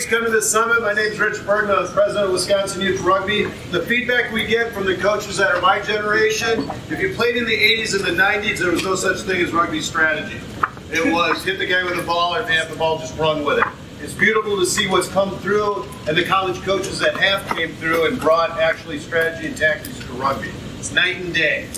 Thanks for coming to the summit. My name is Rich Burton. I'm the president of Wisconsin Youth Rugby. The feedback we get from the coaches that are my generation, if you played in the 80s and the 90s, there was no such thing as rugby strategy. It was hit the guy with the ball, or have the ball, just run with it. It's beautiful to see what's come through and the college coaches that have came through and brought actually strategy and tactics to rugby. It's night and day.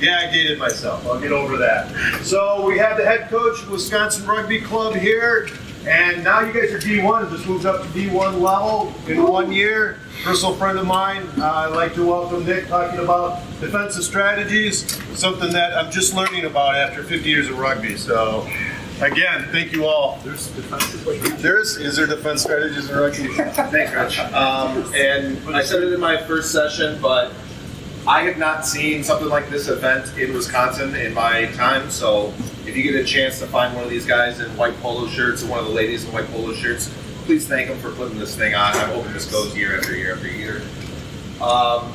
Yeah, I dated myself. I'll get over that. So we have the head coach of Wisconsin Rugby Club here. And now you guys are D1, just moved up to D1 level in one year. Personal friend of mine, uh, I'd like to welcome Nick talking about defensive strategies, something that I'm just learning about after 50 years of rugby. So again, thank you all. There's defensive There's, is there defense strategies in rugby? Thanks, Rich. Um, and I said it in my first session, but I have not seen something like this event in Wisconsin in my time. So if you get a chance to find one of these guys in white polo shirts or one of the ladies in white polo shirts, please thank them for putting this thing on. I'm hoping this goes year after year after year. Um,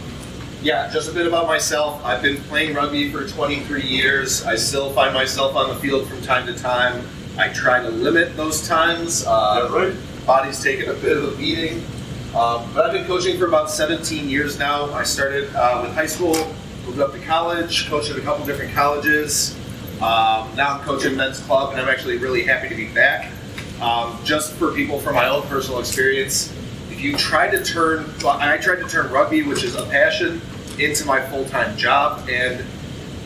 yeah, just a bit about myself. I've been playing rugby for 23 years. I still find myself on the field from time to time. I try to limit those times. Uh, right. Body's taking a bit of a beating. Um, but I've been coaching for about 17 years now. I started uh, with high school, moved up to college, coached at a couple different colleges. Um, now I'm coaching men's club, and I'm actually really happy to be back. Um, just for people from my own personal experience, if you try to turn, well, I tried to turn rugby, which is a passion, into my full-time job, and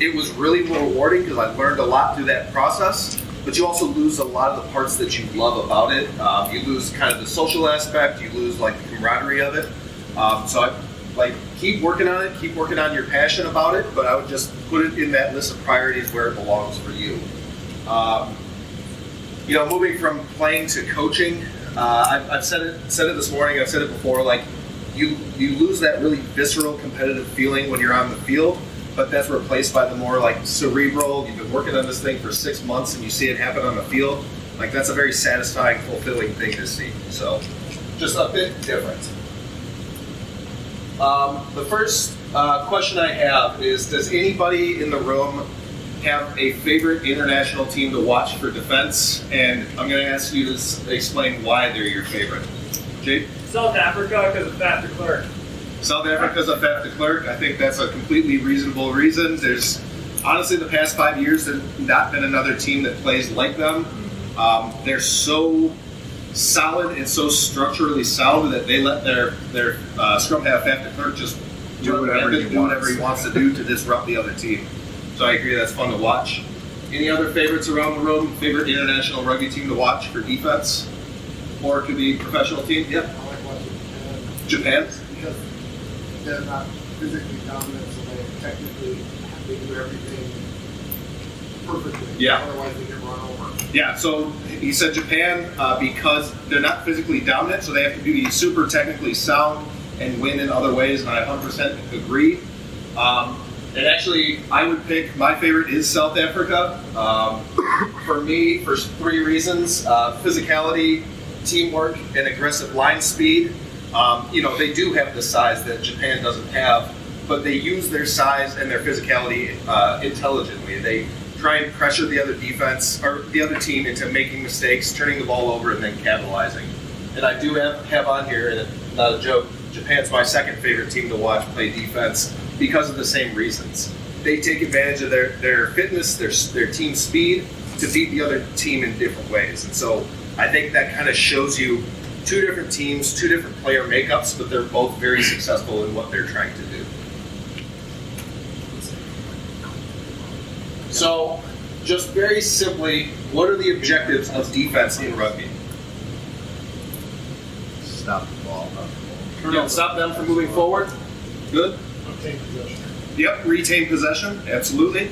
it was really rewarding because I learned a lot through that process but you also lose a lot of the parts that you love about it. Um, you lose kind of the social aspect, you lose like camaraderie of it. Um, so I like keep working on it, keep working on your passion about it, but I would just put it in that list of priorities where it belongs for you. Um, you know, moving from playing to coaching, uh, I've, I've said it said it this morning. I've said it before. Like you you lose that really visceral competitive feeling when you're on the field but that's replaced by the more like cerebral. You've been working on this thing for six months and you see it happen on the field. Like that's a very satisfying, fulfilling thing to see. So, just a bit different. Um, the first uh, question I have is: Does anybody in the room have a favorite international team to watch for defense? And I'm going to ask you to explain why they're your favorite. Jake? South Africa because of Faf de Klerk. South Africa's a Faf de Klerk. I think that's a completely reasonable reason. There's honestly the past five years there's not been another team that plays like them. Um, they're so solid and so structurally solid that they let their their uh, scrum half Faf de Klerk just do whatever, he, do whatever he wants to do to disrupt the other team. So I agree that's fun to watch. Any other favorites around the room? Favorite international rugby team to watch for defense? Or it could be professional team? Yep. I like watching Japan? because they're not physically dominant, so they technically have to do everything perfectly. Yeah. Otherwise, they get run over. Yeah, so he said Japan uh, because they're not physically dominant, so they have to be super technically sound and win in other ways, and I 100% agree. Um, and actually, I would pick my favorite is South Africa. Um, for me, for three reasons: uh, physicality, teamwork, and aggressive line speed. Um, you know, they do have the size that Japan doesn't have, but they use their size and their physicality uh, intelligently. They try and pressure the other defense or the other team into making mistakes, turning the ball over, and then capitalizing. And I do have, have on here, and not a joke, Japan's my second favorite team to watch play defense because of the same reasons. They take advantage of their, their fitness, their, their team speed to beat the other team in different ways. And so I think that kind of shows you two different teams, two different player makeups, but they're both very successful in what they're trying to do. So, just very simply, what are the objectives of defense in rugby? Stop the ball. You know, stop them from moving forward. Good. Take possession. Yep. Retain possession. Absolutely.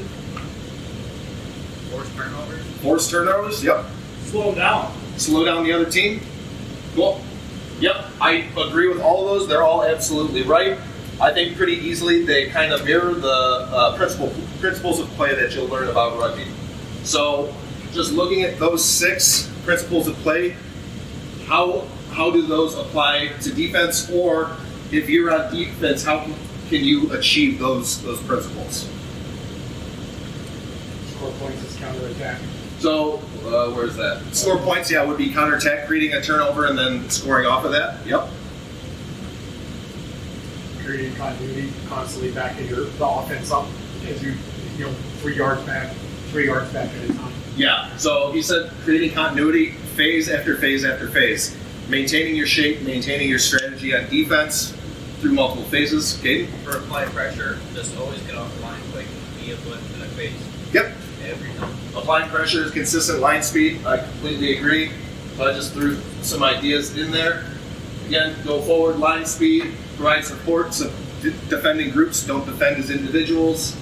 Force turnovers. Force turnovers. Yep. Slow down. Slow down the other team. Cool. Yep. I agree with all of those. They're all absolutely right. I think pretty easily they kind of mirror the uh, principle, principles of play that you'll learn about rugby. So, just looking at those six principles of play, how how do those apply to defense? Or if you're on defense, how can you achieve those those principles? Score points is counterattack. So, uh, where's that? Score points, yeah, would be counterattack, creating a turnover and then scoring off of that. Yep. Creating continuity, constantly backing your the offense up as you you know three yards back, three yards back at a time. Yeah. So he said creating continuity, phase after phase after phase, maintaining your shape, maintaining your strategy on defense through multiple phases. Caden? For apply pressure, just always get off the line quick and be a blitz in the face Yep. every time. Applying pressure, is consistent line speed. I completely agree. So I just threw some ideas in there. Again, go forward, line speed, provide support. So defending groups don't defend as individuals.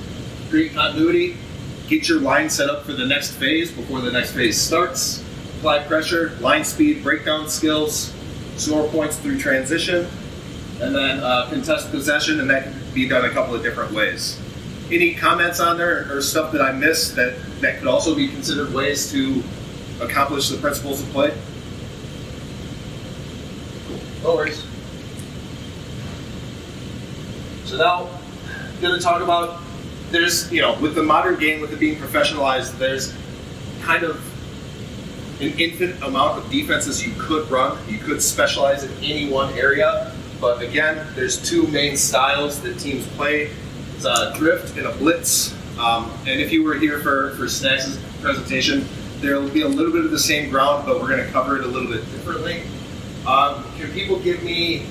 Create continuity. Get your line set up for the next phase before the next phase starts. Apply pressure, line speed, breakdown skills, score points through transition, and then uh, contest possession, and that can be done a couple of different ways. Any comments on there or stuff that I missed that, that could also be considered ways to accomplish the principles of play? Cool. No worries. So now, going to talk about there's, you know, with the modern game, with it being professionalized, there's kind of an infinite amount of defenses you could run. You could specialize in any one area. But again, there's two main styles that teams play. It's a drift and a blitz. Um, and if you were here for, for Snacks' presentation, there will be a little bit of the same ground, but we're going to cover it a little bit differently. Um, can people give me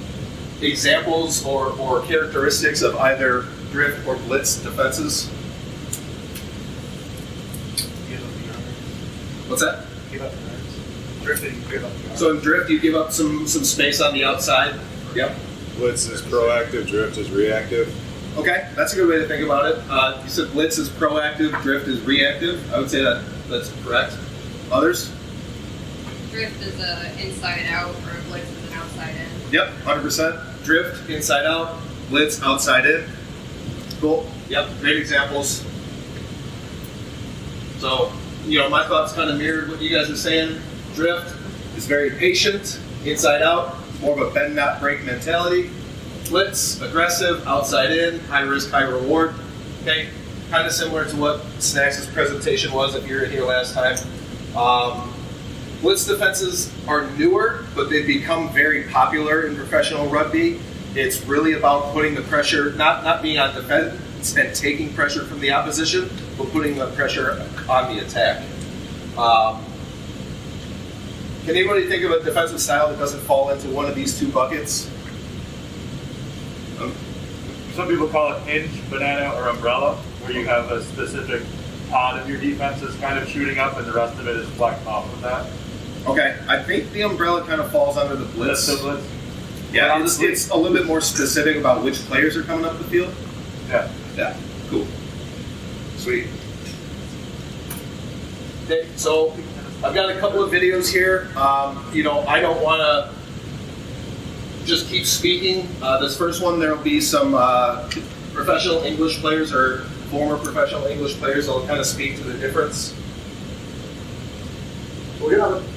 examples or, or characteristics of either drift or blitz defenses? Give up the yards. What's that? Give up the. Drifting, give up the. So in drift, you give up some some space on the outside. Yep. Blitz is proactive, drift is reactive. Okay, that's a good way to think about it. Uh, you said blitz is proactive, drift is reactive. I would say that that's correct. Others? Drift is a inside out or blitz is an outside in. Yep, 100%. Drift, inside out. Blitz, outside in. Cool. Yep, great examples. So, you know, my thoughts kind of mirrored what you guys were saying. Drift is very patient, inside out, more of a bend not break mentality. Blitz, aggressive, outside in, high risk, high reward. Okay, kind of similar to what Snacks' presentation was if you were here last time. Um, Blitz defenses are newer, but they've become very popular in professional rugby. It's really about putting the pressure, not, not being on defense and taking pressure from the opposition, but putting the pressure on the attack. Um, can anybody think of a defensive style that doesn't fall into one of these two buckets? Um, Some people call it hinge, banana, or umbrella, where you have a specific pod of your defense kind of shooting up and the rest of it is flecked off of that. Okay, I think the umbrella kind of falls under the blitz. That's the blitz. Yeah, it's, it's a little bit more specific about which players are coming up the field. Yeah. Yeah, cool. Sweet. Okay, so I've got a couple of videos here. Um, you know, I don't want to just keep speaking. Uh, this first one, there will be some uh, professional English players or former professional English players that will kind of speak to the difference. We're going to have a li-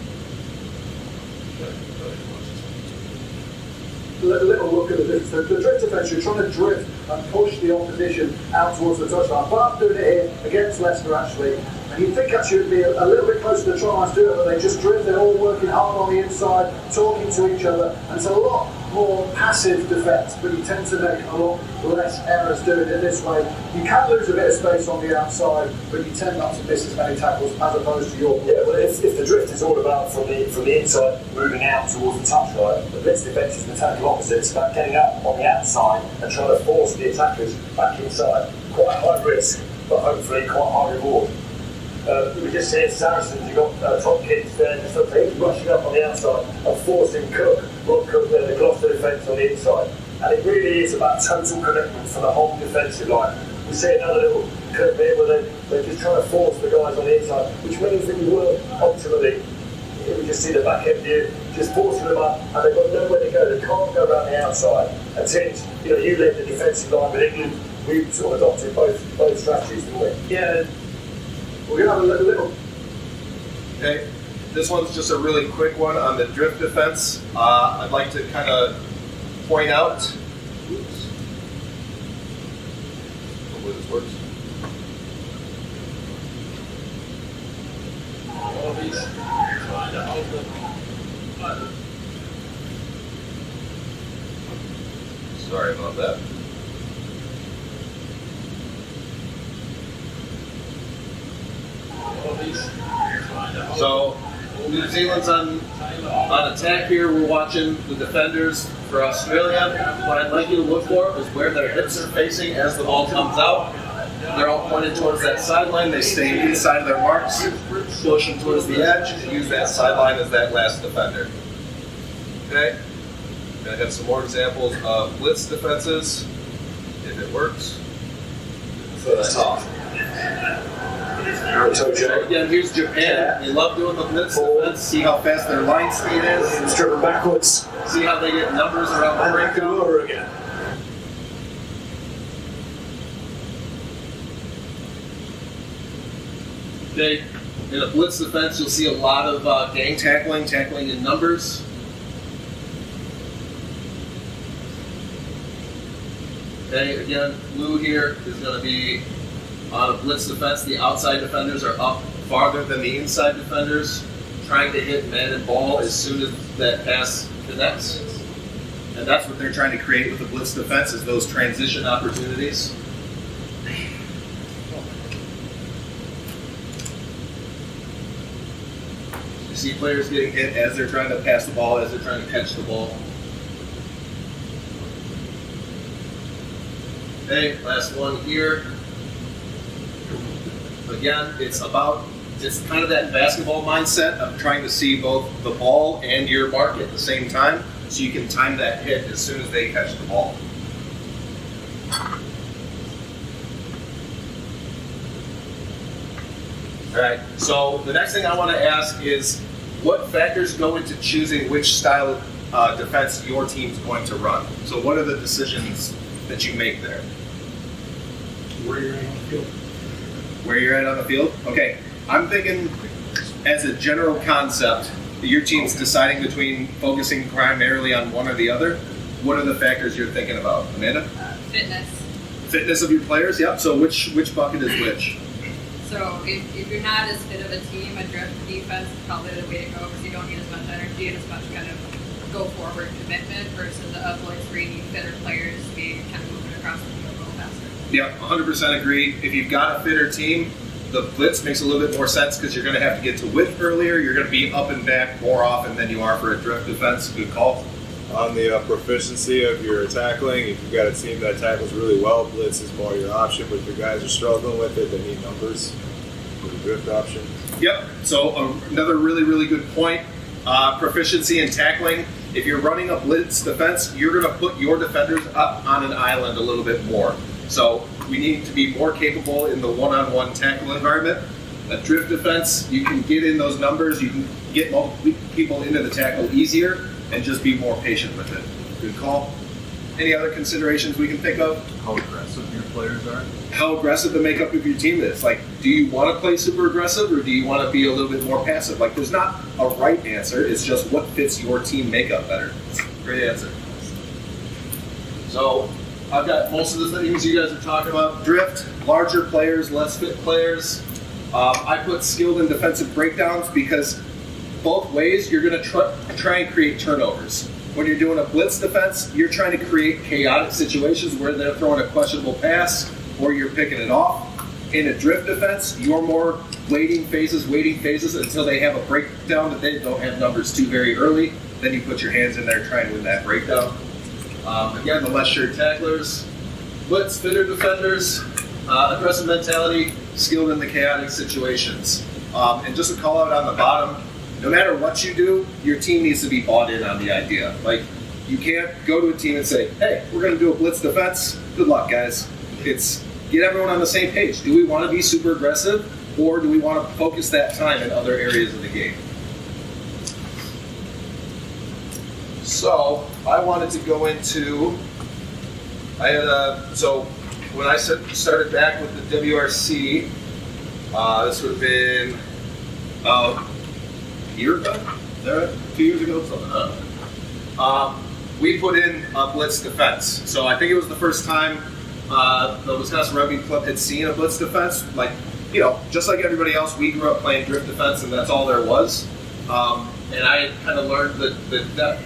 little look at the difference. The, the drift defence, you're trying to drift and push the opposition out towards the touchline. Bath doing it here against Leicester, actually. And you'd think actually it'd be a, a little bit closer to the try lines do it, but they just drift. They're all working hard on the inside, talking to each other. And it's a lot more passive defence, but you tend to make a lot less errors doing it this way. You can lose a bit of space on the outside, but you tend not to miss as many tackles as opposed to your Yeah, well, if, if the drift is all about from the from the inside moving out towards the touchline, the blitz defence is the total opposite. It's about getting up on the outside and trying to force the attackers back inside. Quite high risk, but hopefully quite high reward. Uh, we just see Saracens, you've got uh, top kids there, just rushing up on the outside and forcing Cook, Rob Cook there, the Gloucester defence on the inside. And it really is about total commitment for the whole defensive line. We see another little curve here where they, they're just trying to force the guys on the inside, which means that you will ultimately, we just see the back end view, just forcing them up, and they've got nowhere to go. They can't go around the outside. And since you know you led the defensive line with England, we sort of adopted both both strategies, didn't we? Yeah, We're going to have a little, little Okay, this one's just a really quick one on the drift defense. Uh, I'd like to kind of point out. Oops. Hopefully this works. Sorry about that. So New Zealand's on on attack here. We're watching the defenders for Australia. What I'd like you to look for is where their hips are facing as the ball comes out. They're all pointed towards that sideline. They stay inside of their marks, pushing towards the edge, and use that sideline as that last defender. Okay? I have some more examples of blitz defenses, if it works. First half. So again, here's Japan. They love doing the blitz defense. See how fast their line speed is. Driven backwards. See how they get numbers around the breakdown. over again. They, in a blitz defense, you'll see a lot of uh, gang tackling, tackling in numbers. Okay, again, blue here is going to be on a blitz defense. The outside defenders are up farther than the inside defenders, trying to hit man and ball as soon as that pass connects. And that's what they're trying to create with the blitz defense is those transition opportunities. You see players getting hit as they're trying to pass the ball, as they're trying to catch the ball. Okay, last one here. Again, it's about, it's kind of that basketball mindset of trying to see both the ball and your mark at the same time, so you can time that hit as soon as they catch the ball. All right. So the next thing I want to ask is, what factors go into choosing which style of uh, defense your team's going to run? So what are the decisions that you make there? Where you're on the field. Where you're at on the field? Okay. I'm thinking, as a general concept, your team's deciding between focusing primarily on one or the other. What are the factors you're thinking about, Amanda? Uh, fitness. Fitness of your players. Yep. So which which bucket is which? So if, if you're not as fit of a team, a drift defense is probably the way to go because you don't need as much energy and as much kind of go forward commitment versus a blitz where you need fitter players to be kind of moving across the field a little faster. Yep, 100% agree. If you've got a fitter team, the blitz makes a little bit more sense because you're going to have to get to width earlier. You're going to be up and back more often than you are for a drift defense. Good call. On the uh, proficiency of your tackling, if you've got a team that tackles really well, blitz is more your option. But if your guys are struggling with it, they need numbers for the drift option. Yep. So uh, another really, really good point. Uh, proficiency in tackling. If you're running a blitz defense, you're going to put your defenders up on an island a little bit more. So we need to be more capable in the one-on-one tackle environment. A drift defense, you can get in those numbers. You can get people into the tackle easier, and just be more patient with it. Good call. Any other considerations we can think of? How aggressive your players are. how aggressive the makeup of your team is. Like, do you want to play super aggressive or do you want to be a little bit more passive? Like, there's not a right answer. It's just what fits your team makeup better. Great answer. So, I've got most of the things you guys are talking about. Drift, larger players, less fit players. Um, I put skilled and defensive breakdowns because both ways you're going to try, try and create turnovers. When you're doing a blitz defense, you're trying to create chaotic situations where they're throwing a questionable pass or you're picking it off. In a drift defense, you're more waiting phases, waiting phases until they have a breakdown that they don't have numbers to very early. Then you put your hands in there trying to win that breakdown. Um, again, the less sure tacklers, blitz, fitter defenders, uh, aggressive mentality, skilled in the chaotic situations. Um, and just a call out on the bottom, no matter what you do, your team needs to be bought in on the idea. Like, you can't go to a team and say, hey, we're going to do a blitz defense. Good luck, guys. It's get everyone on the same page. Do we want to be super aggressive or do we want to focus that time in other areas of the game? So, I wanted to go into. I had a. So, when I started back with the WRC, uh, this would have been uh, a year ago? That right? Two years ago? Something. Um, we put in a blitz defense. So I think it was the first time uh, the Wisconsin Rugby Club had seen a blitz defense. Like you know, just like everybody else, we grew up playing drift defense, and that's all there was. Um, and I kind of learned that, the, the,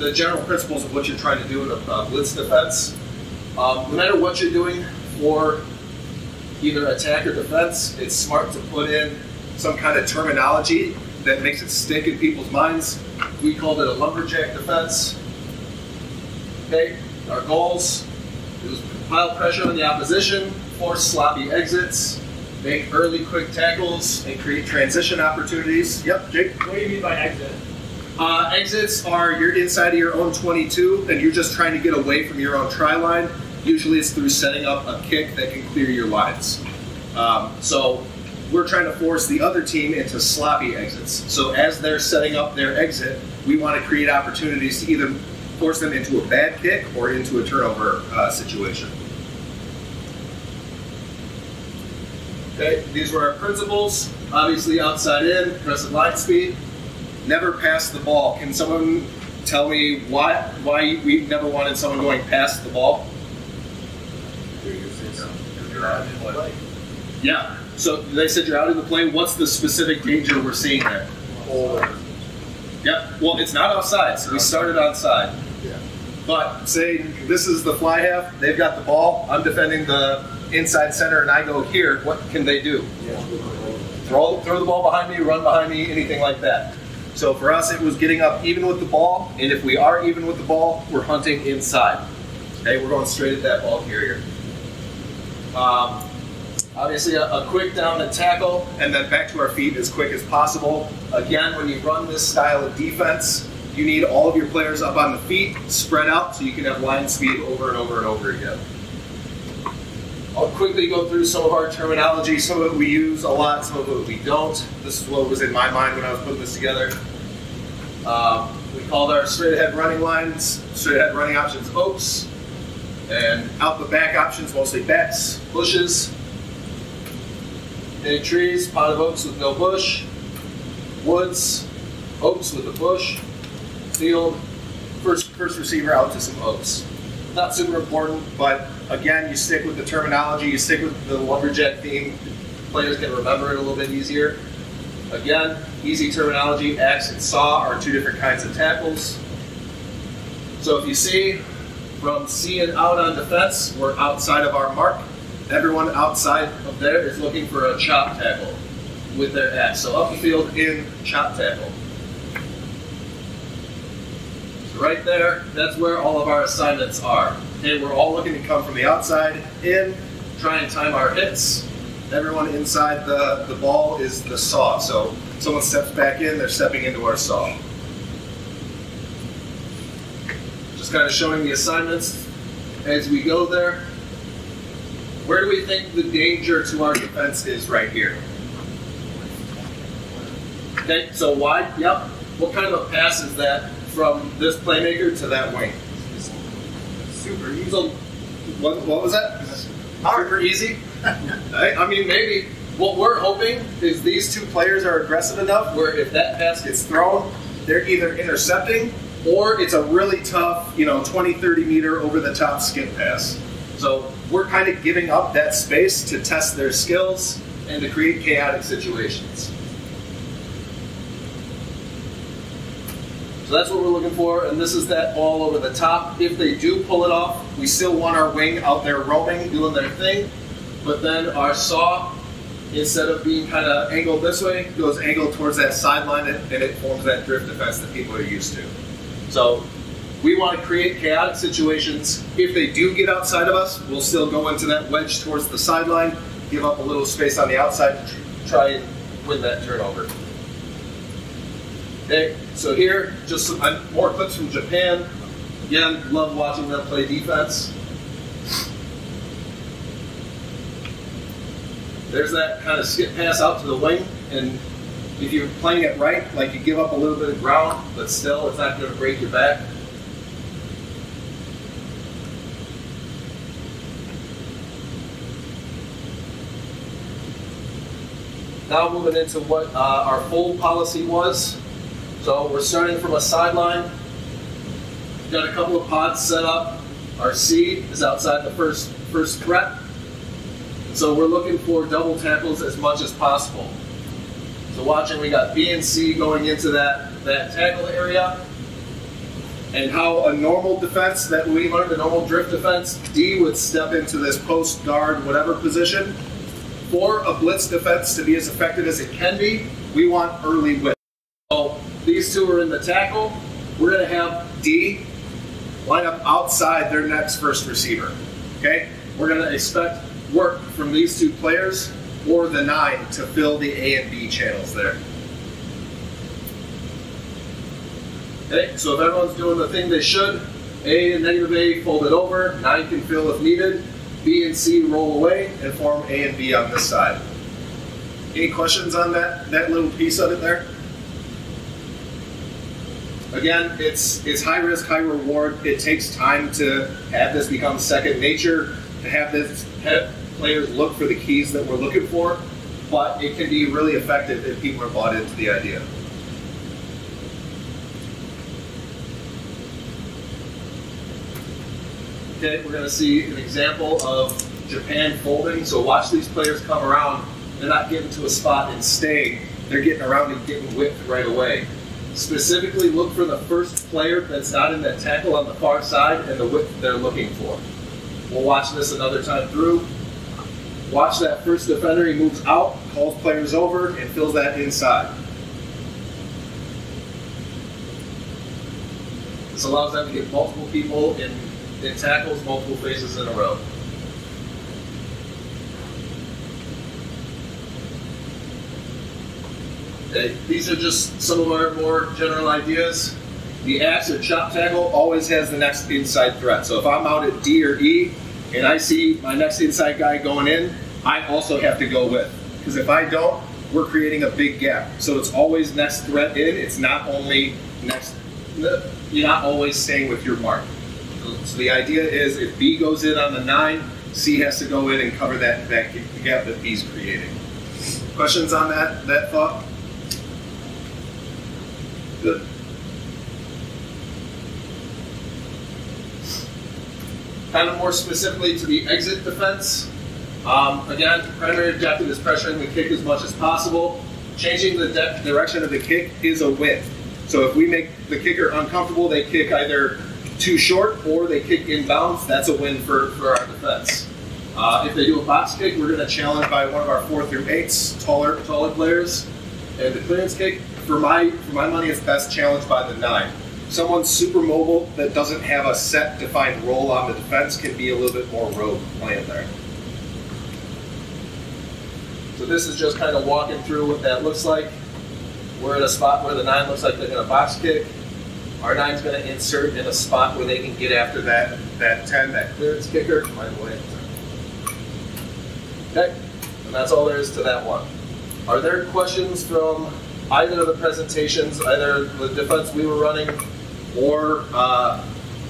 the general principles of what you're trying to do in a uh, blitz defense. Um, no matter what you're doing for either attack or defense, it's smart to put in some kind of terminology that makes it stick in people's minds. We called it a lumberjack defense. Okay, our goals it was pile pressure on the opposition, force sloppy exits, make early quick tackles, and create transition opportunities. Yep, Jake. What do you mean by exit? Uh, exits are you're inside of your own 22 and you're just trying to get away from your own try line. Usually it's through setting up a kick that can clear your lines. Um, so we're trying to force the other team into sloppy exits. So as they're setting up their exit, we want to create opportunities to either force them into a bad kick or into a turnover uh, situation. Okay, these were our principles. Obviously, outside in, aggressive line speed. Never pass the ball. Can someone tell me why why we never wanted someone going past the ball? Yeah. So they said you're out of the play. What's the specific danger we're seeing there? Yep. Well, it's not outside, so we started outside. Yeah. But say this is the fly half, they've got the ball, I'm defending the inside center, and I go here, what can they do? Throw, throw the ball behind me, run behind me, anything like that. So for us, it was getting up even with the ball, and if we are even with the ball, we're hunting inside. Okay, we're going straight at that ball carrier. Um, obviously, a, a quick down and tackle, and then back to our feet as quick as possible. Again, when you run this style of defense, you need all of your players up on the feet, spread out, so you can have line speed over and over and over again. I'll quickly go through some of our terminology. Some of it we use a lot, some of it we don't. This is what was in my mind when I was putting this together. Um, we called our straight ahead running lines, straight ahead running options oaks, and out the back options mostly bats, bushes, any trees, pot of oaks with no bush, woods, oaks with a bush, field, first first receiver out to some oaks. Not super important, but again, you stick with the terminology, you stick with the lumberjack theme, players can remember it a little bit easier. Again, easy terminology, axe and saw are two different kinds of tackles. So if you see from seeing out on defense, we're outside of our mark. Everyone outside of there is looking for a chop tackle with their axe. So up the field in chop tackle. So right there, that's where all of our assignments are. Okay, we're all looking to come from the outside in, try and time our hits. Everyone inside the, the ball is the saw. So someone steps back in, they're stepping into our saw. Just kind of showing the assignments as we go there. Where do we think the danger to our defense is right here? Okay, so wide, yep. What kind of a pass is that from this playmaker to that wing? Super easy. What, what was that? Super easy? I, I mean, maybe. What we're hoping is these two players are aggressive enough where if that pass gets thrown, they're either intercepting or it's a really tough, you know, 20, 30 meter over the top skip pass. So we're kind of giving up that space to test their skills and to create chaotic situations. So that's what we're looking for, and this is that ball over the top. If they do pull it off, we still want our wing out there roaming, doing their thing, but then our saw, instead of being kind of angled this way, goes angled towards that sideline, and and it forms that drift defense that people are used to. So we want to create chaotic situations. If they do get outside of us, we'll still go into that wedge towards the sideline, give up a little space on the outside to try and win that turnover. Okay, so here, just some more clips from Japan. Again, love watching them play defense. There's that kind of skip pass out to the wing, and if you're playing it right, like you give up a little bit of ground, but still it's not going to break your back. Now moving into what uh, our full policy was. So we're starting from a sideline. Got a couple of pods set up. Our seed is outside the first first threat. So we're looking for double tackles as much as possible. So watching, we got B and C going into that, that tackle area. And how a normal defense that we learned, a normal drift defense, D would step into this post guard, whatever position. For a blitz defense to be as effective as it can be, we want early width. These two are in the tackle. We're going to have D line up outside their next first receiver. Okay? We're going to expect work from these two players or the nine to fill the A and B channels there. Okay, so if everyone's doing the thing they should, A and negative A fold it over, nine can fill if needed, B and C roll away and form A and B on this side. Any questions on that, that little piece of it there? Again, it's it's high risk, high reward. It takes time to have this become second nature, to have this have players look for the keys that we're looking for, but it can be really effective if people are bought into the idea. Okay, we're going to see an example of Japan folding. So watch these players come around. They're not getting to a spot and staying. They're getting around and getting whipped right away. Specifically, look for the first player that's not in that tackle on the far side and the width they're looking for. We'll watch this another time through. Watch that first defender. He moves out, calls players over, and fills that inside. This allows them to get multiple people in, in tackles, multiple phases in a row. These are just some of our more general ideas. The axe or chop tackle always has the next inside threat. So if I'm out at D or E and I see my next inside guy going in, I also have to go with. Because if I don't, we're creating a big gap. So it's always next threat in. It's not only next. You're not always staying with your mark. So the idea is if B goes in on the nine, C has to go in and cover that, that gap that B's creating. Questions on that that thought? Good. Kind of more specifically to the exit defense. Um, again, primary objective is pressuring the kick as much as possible. Changing the direction of the kick is a win. So if we make the kicker uncomfortable, they kick either too short or they kick inbounds. That's a win for, for our defense. Uh, if they do a box kick, we're going to challenge by one of our four through eights, taller taller players. And the clearance kick, for my for my money, it's best challenged by the nine. Someone super mobile that doesn't have a set defined role on the defense can be a little bit more rogue playing there. So this is just kind of walking through what that looks like. We're in a spot where the nine looks like they're going to box kick. Our nine's going to insert in a spot where they can get after that that ten, that clearance kicker. By the way. Okay, and that's all there is to that one. Are there questions from either of the presentations, either the defense we were running, or uh,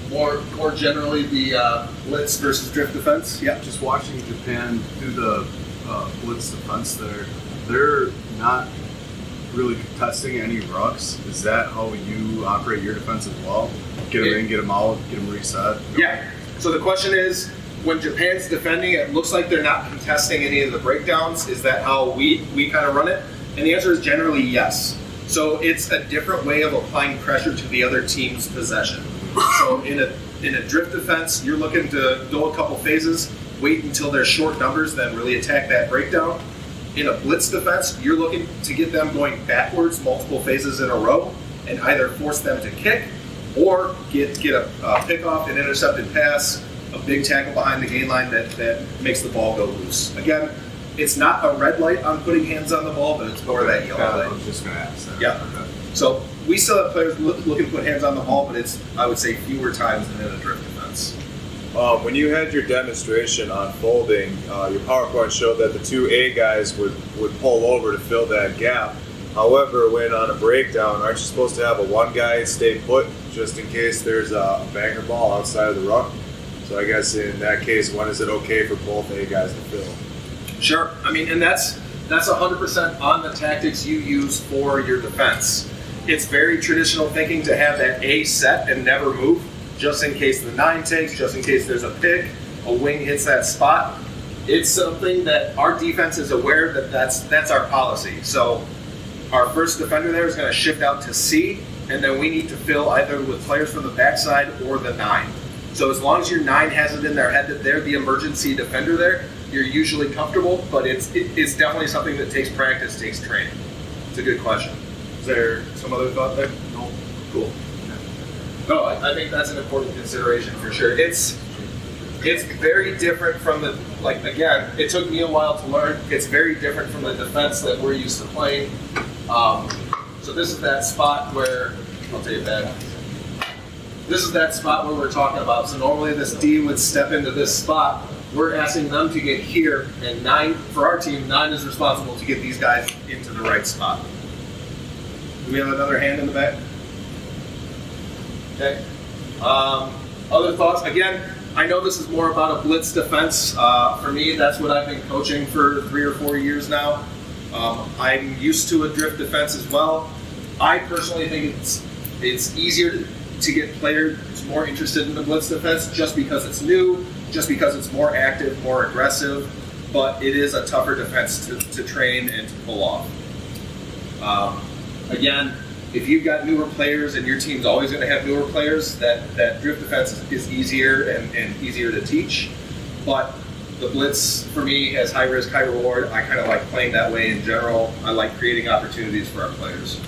more more generally the uh, blitz versus drift defense? Yeah. Just watching Japan do the uh, blitz defense there, they're not really testing any rucks. Is that how you operate your defense as well? Get them in, get them out, get them reset. Yeah. So the question is, when Japan's defending, it looks like they're not contesting any of the breakdowns. Is that how we we kind of run it? And the answer is generally yes. So it's a different way of applying pressure to the other team's possession. So in a in a drift defense, you're looking to go a couple phases, wait until they're short numbers, then really attack that breakdown. In a blitz defense, you're looking to get them going backwards multiple phases in a row and either force them to kick or get get a, a pickoff, an intercepted pass, a big tackle behind the gain line that, that makes the ball go loose. Again, it's not a red light on putting hands on the ball, but it's more that yellow I light. was just going to ask that. Yeah. Okay. So we still have players look, looking to put hands on the ball, but it's I would say fewer times than in a drift defense. Um, when you had your demonstration on folding, uh, your PowerPoint showed that the two A guys would, would pull over to fill that gap. However, when on a breakdown, aren't you supposed to have a one guy stay put just in case there's a banker ball outside of the ruck? So I guess in that case, when is it okay for both A guys to fill? Sure. I mean, and that's that's 100% on the tactics you use for your defense. It's very traditional thinking to have that A set and never move, just in case the nine takes, just in case there's a pick, a wing hits that spot. it's something that our defense is aware that that's that's our policy. So our first defender there is going to shift out to C, and then we need to fill either with players from the backside or the nine. So as long as your nine has it in their head that they're the emergency defender there, you're usually comfortable. But it's it, it's definitely something that takes practice, takes training. It's a good question. Is there some other thought there? No. Cool. No, I, I think that's an important consideration for sure. It's it's very different from the like again. It took me a while to learn. It's very different from the defense that we're used to playing. Um, so this is that spot where I'll tell you that. This is that spot where we're talking about. So normally this D would step into this spot. We're asking them to get here, and nine for our team. Nine is responsible to get these guys into the right spot. Do we have another hand in the back? Okay. Um, other thoughts? Again, I know this is more about a blitz defense. Uh, for me, that's what I've been coaching for three or four years now. Um, I'm used to a drift defense as well. I personally think it's it's easier to, to get players more interested in the blitz defense just because it's new, just because it's more active, more aggressive. But it is a tougher defense to, to train and to pull off. Um, again, if you've got newer players and your team's always going to have newer players, that, that drift defense is, is easier and, and easier to teach. But the blitz for me has high risk, high reward. I kind of like playing that way in general. I like creating opportunities for our players.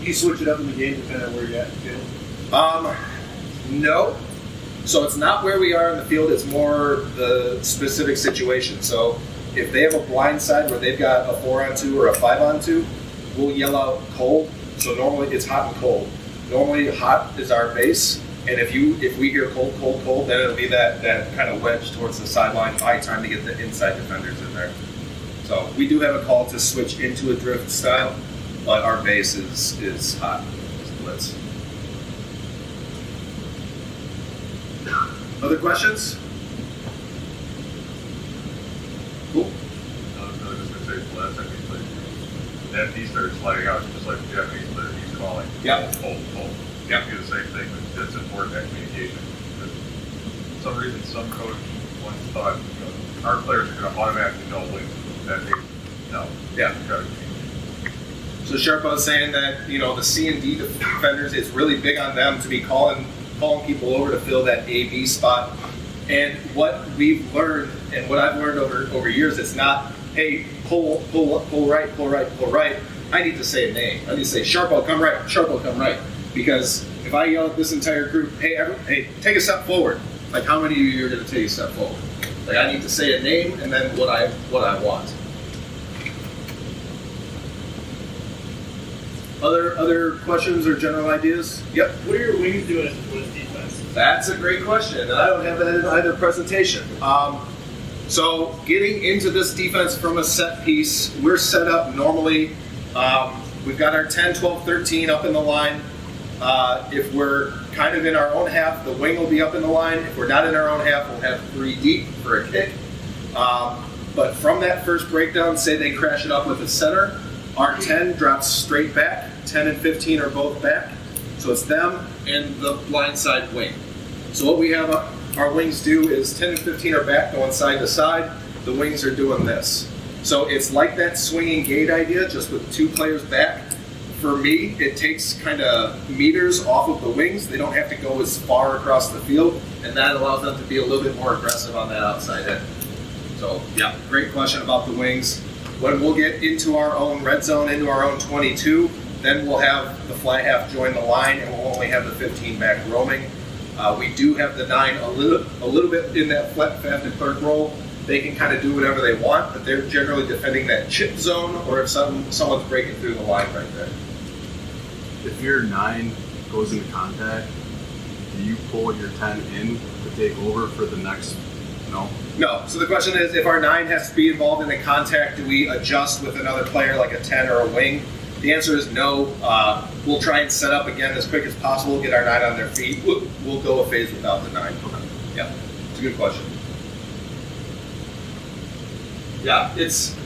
You switch it up in the game depending on where you're at in the field. Um, no. So it's not where we are in the field. It's more the specific situation. So if they have a blind side where they've got a four on two or a five on two, we'll yell out cold. So normally it's hot and cold. Normally hot is our base, and if you if we hear cold, cold, cold, then it'll be that that kind of wedge towards the sideline. High time to get the inside defenders in there. So we do have a call to switch into a drift style, but our base is is hot. Blitz. Other questions? Cool. Uh, I was just gonna say, the last time we played, that he started sliding out, just like the Japanese player, he's calling. Yeah. Hold, hold. Yeah. Do the same thing, but that's important, that communication. For some reason, some coach once thought, you know, our players are gonna automatically know when that they, no. Yeah. So Sherpa was saying that you know the C and D defenders, it's really big on them to be calling calling people over to fill that A B spot. And what we've learned and what I've learned over over years, it's not hey pull pull pull right pull right pull right. I need to say a name. I need to say Sharpo come right Sharpo come right because if I yell at this entire group, hey every, hey take a step forward. Like how many of you are going to take a step forward? Like I need to say a name and then what I what I want. Other other questions or general ideas? Yep. What are your wings doing blitz defense? That's a great question, and I don't have that in either presentation. Um, so, getting into this defense from a set piece, we're set up normally. Um, we've got our 10, 12, 13 up in the line. Uh, if we're kind of in our own half, the wing will be up in the line. If we're not in our own half, we'll have three deep for a kick. Um, but from that first breakdown, say they crash it up with a center, our 10 drops straight back. 10 and 15 are both back. So it's them and the blindside wing. So what we have uh, our wings do is 10 and 15 are back going side to side. The wings are doing this. So it's like that swinging gate idea, just with two players back. For me, it takes kind of meters off of the wings. They don't have to go as far across the field, and that allows them to be a little bit more aggressive on that outside end. So yeah, great question about the wings. When we'll get into our own red zone, into our own 22, then we'll have the fly half join the line, and we'll only have the 15 back roaming. Uh, we do have the nine a little, a little bit in that flat Faf de Klerk role. They can kind of do whatever they want, but they're generally defending that chip zone, or if some someone's breaking through the line right there. If your nine goes into contact, do you pull your ten in to take over for the next? No. No. So the question is, if our nine has to be involved in the contact, do we adjust with another player like a ten or a wing? The answer is no. Uh, we'll try and set up again as quick as possible, get our nine on their feet. We'll, we'll go a phase without the nine. Yeah, it's a good question. Yeah, it's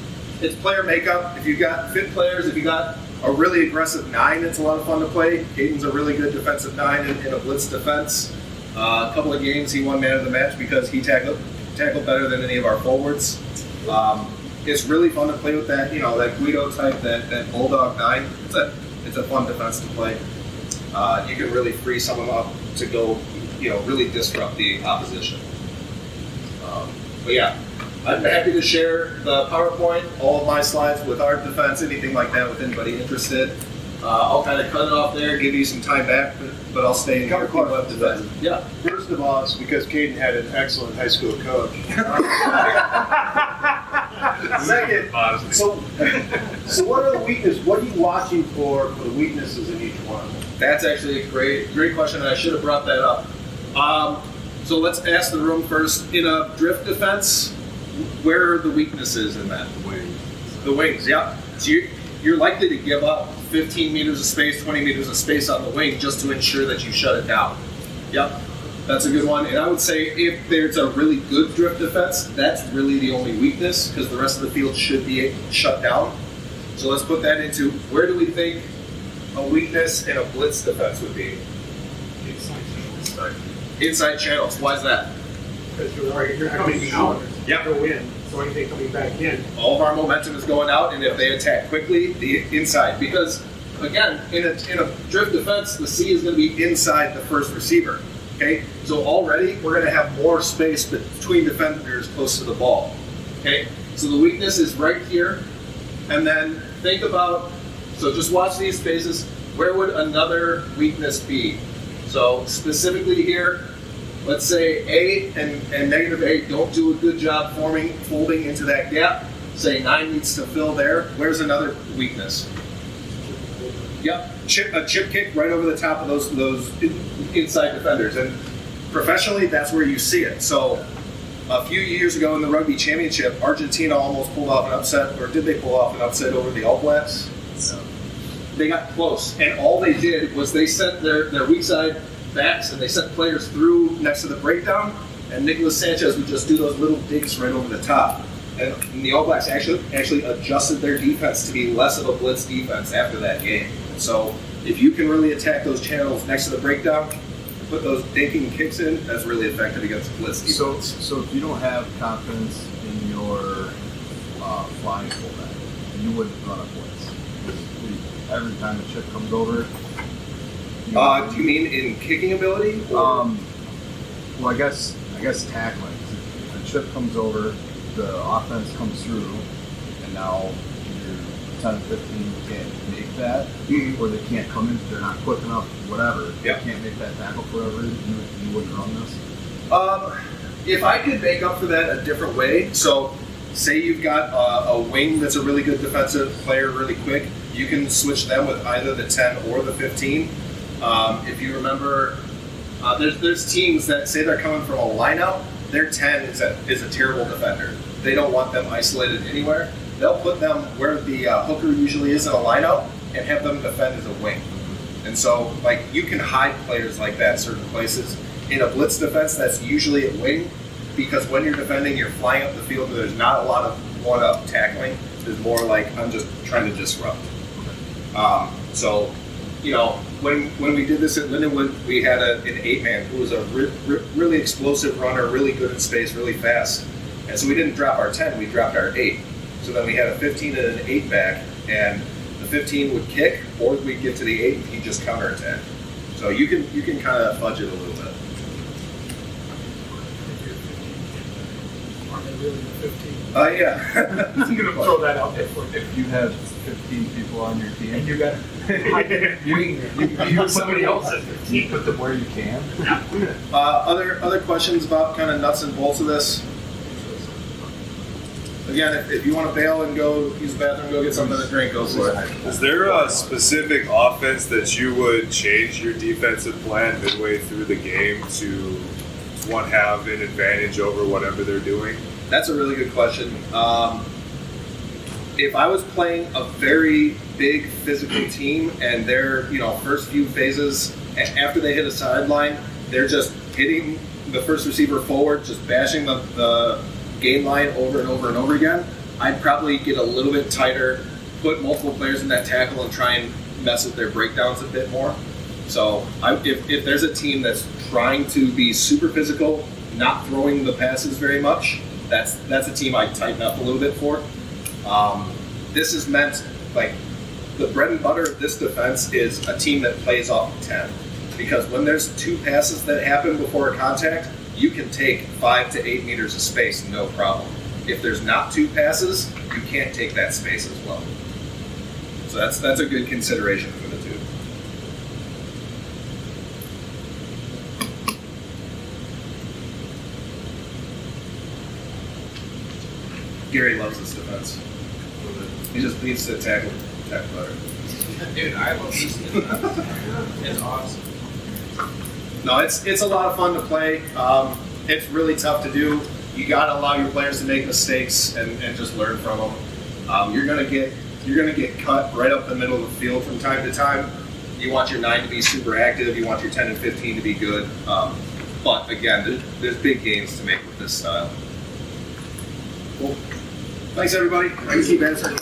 it's player makeup. If you've got fit players, if you got a really aggressive nine, it's a lot of fun to play. Caden's a really good defensive nine in, in a blitz defense. Uh, a couple of games he won man of the match because he tackled tackle better than any of our forwards. Um, it's really fun to play with that, you know, that Guido type, that, that Bulldog 9. It's a, it's a fun defense to play. Uh, you can really free someone up to go, you know, really disrupt the opposition. Um, but yeah, I'm happy to share the PowerPoint, all of my slides with our defense, anything like that with anybody interested. Uh, I'll kind of cut it off there, give you some time back, but, but I'll stay in here. Couple People have defense. Yeah. First of all, it's because Caden had an excellent high school coach. Second, so, so what are the weaknesses? What are you watching for for the weaknesses in each one? That's actually a great, great question, and I should have brought that up. Um, so let's ask the room first. In a drift defense, where are the weaknesses in that? The wings. The wings, yeah. So you're, you're likely to give up 15 meters of space, 20 meters of space on the wing just to ensure that you shut it down. Yep, that's a good one. And I would say if there's a really good drift defense, that's really the only weakness because the rest of the field should be shut down. So let's put that into where do we think a weakness in a blitz defense would be? Inside. Inside channels. Why is that? Because you're, right, you're coming out, Yep. go in, anything coming back in. all of our momentum is going out, and if they attack quickly, the inside. Because again, in a in a drift defense, the C is going to be inside the first receiver. Okay, so already we're going to have more space between defenders close to the ball. Okay, so the weakness is right here, and then think about. So just watch these spaces. Where would another weakness be? So specifically here, let's say A and, and negative A don't do a good job forming, folding into that gap. Say nine needs to fill there. Where's another weakness? Yep, chip, a chip kick right over the top of those those inside defenders, and professionally, that's where you see it. So, a few years ago in the rugby championship, Argentina almost pulled off an upset, or did they pull off an upset over the All Blacks? They got close, and all they did was they sent their, their weak side backs and they sent players through next to the breakdown, and Nicolas Sanchez would just do those little digs right over the top. And the All Blacks actually actually adjusted their defense to be less of a blitz defense after that game. So if you can really attack those channels next to the breakdown, put those dinking kicks in, that's really effective against blitz So, so if you don't have confidence in your uh, flying fullback, you wouldn't run a blitz. Every time the chip comes over. Uh, do you mean in kicking ability? Um, well, I guess I guess tackling. The chip comes over, the offense comes through, and now your 10 and 15 can't make that, Mhm. or they can't come in, they're not quick enough, whatever. They can't make that tackle for whatever reason, you, you wouldn't run this. Um, if I could make up for that a different way, so say you've got a, a wing that's a really good defensive player, really quick, you can switch them with either the 10 or the 15. Um, if you remember, uh, there's there's teams that say they're coming from a lineout, their 10 is a, is a terrible defender. They don't want them isolated anywhere. They'll put them where the uh, hooker usually is in a lineout and have them defend as a wing. And so, like, you can hide players like that certain places. In a blitz defense, that's usually a wing because when you're defending, you're flying up the field. and There's not a lot of one-up tackling. There's more like I'm just trying to disrupt. Um, so, you know, when when we did this at Lindenwood, we had a, an eight-man who was a re- re- really explosive runner, really good in space, really fast. And so we didn't drop our 10, we dropped our 8. So then we had a 15 and an 8 back, and the 15 would kick, or we'd get to the 8 and he'd just counterattack. So you can you can kind of fudge it a little bit. Aren't really the 15? Uh, yeah. I'm gonna throw that out there for. If you have 15 people on your team, And you got you, you, you put somebody them- else as the you team. put them where you can. Uh, other other questions about kind of nuts and bolts of this? Again, if, if you want to bail and go use the bathroom, go get something to drink, go for it. Is there a specific offense that you would change your defensive plan midway through the game to one have an advantage over whatever they're doing? That's a really good question. Um, if I was playing a very big physical team and their you know first few phases after they hit a sideline, they're just hitting the first receiver forward, just bashing the, the line over and over and over again. I'd probably get a little bit tighter, put multiple players in that tackle, and try and mess with their breakdowns a bit more. So I, if, if there's a team that's trying to be super physical not throwing the passes very much. That's that's a team I tighten up a little bit for. Um, this is meant like the bread and butter of this defense is a team that plays off of ten, because when there's two passes that happen before a contact, you can take five to eight meters of space no problem. If there's not two passes, you can't take that space as well. So that's that's a good consideration for the two. Gary loves this defense. He just needs to tackle tackle better. Dude, I love this. it's awesome. No, it's it's a lot of fun to play. Um, it's really tough to do. You got to allow your players to make mistakes and, and just learn from them. Um, you're gonna get you're gonna get cut right up the middle of the field from time to time. You want your nine to be super active. You want your ten and fifteen to be good. Um, but again, there's, there's big gains to make with this style. Cool. Thanks everybody. I can keep.